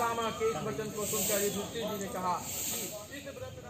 सत्यभामा के इस वचन को सुनकर युधिष्ठिर जी ने कहा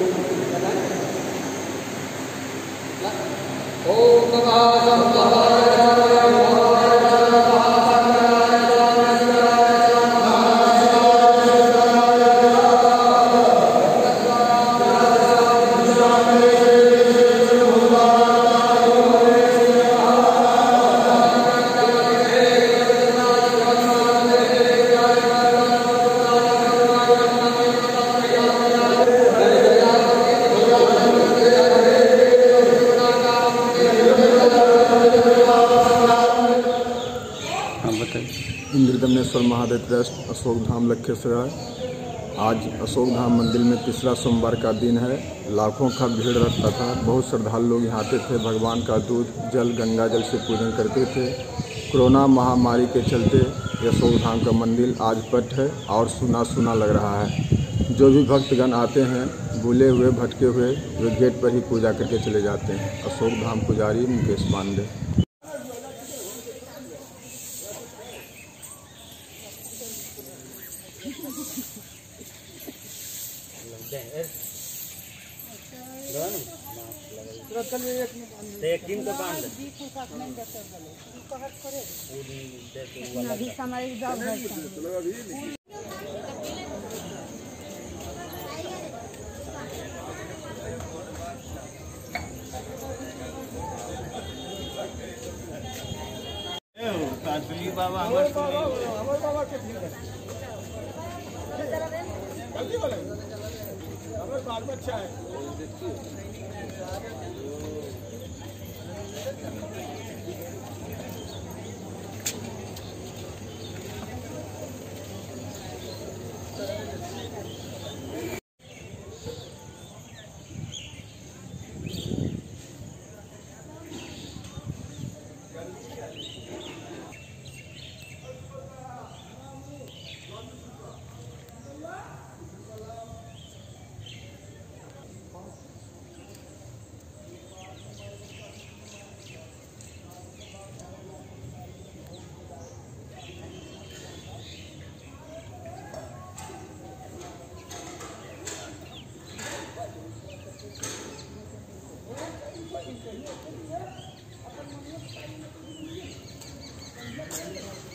कि इस इंद्रदमनेश्वर महादेव ट्रस्ट अशोक धाम लखीसराय। आज अशोक धाम मंदिर में तीसरा सोमवार का दिन है। लाखों का भीड़ रहता था। बहुत श्रद्धालु लोग यहाँ आते थे। भगवान का दूध, जल, गंगा जल से पूजन करते थे। कोरोना महामारी के चलते अशोक धाम का मंदिर आज पट है और सुना सुना लग रहा है। जो भी भक्तगण आते हैं भूले हुए, भटके हुए, वे गेट पर ही पूजा करके चले जाते हैं। अशोक धाम पुजारी मुकेश पांडे। बाबा बाबा बाबा के जल्दी अच्छा है Thank you.